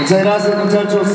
Muchas gracias muchachos.